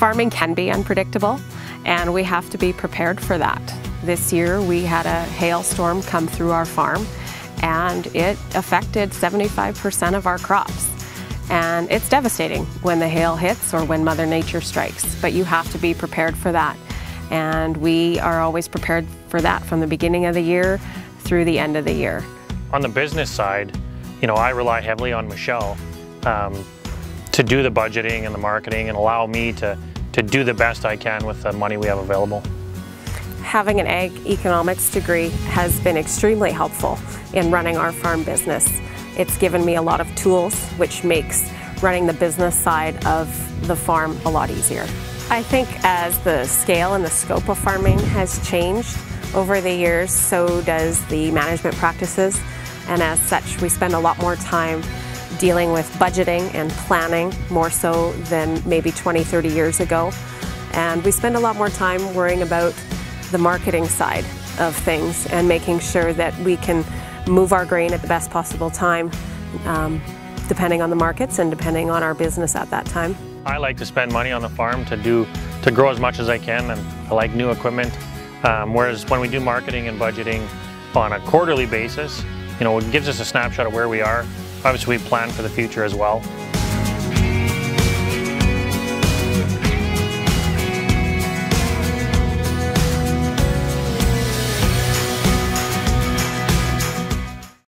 Farming can be unpredictable and we have to be prepared for that. This year we had a hailstorm come through our farm and it affected 75% of our crops. And it's devastating when the hail hits or when Mother Nature strikes, but you have to be prepared for that. And we are always prepared for that from the beginning of the year through the end of the year. On the business side, you know, I rely heavily on Michelle um, to do the budgeting and the marketing and allow me to, to do the best I can with the money we have available. Having an ag economics degree has been extremely helpful in running our farm business. It's given me a lot of tools which makes running the business side of the farm a lot easier. I think as the scale and the scope of farming has changed over the years, so does the management practices. And as such, we spend a lot more time dealing with budgeting and planning more so than maybe 20, 30 years ago. And we spend a lot more time worrying about the marketing side of things and making sure that we can move our grain at the best possible time, um, depending on the markets and depending on our business at that time. I like to spend money on the farm to do to grow as much as I can, and I like new equipment. Um, whereas when we do marketing and budgeting on a quarterly basis, you know, it gives us a snapshot of where we are. Obviously, we plan for the future as well.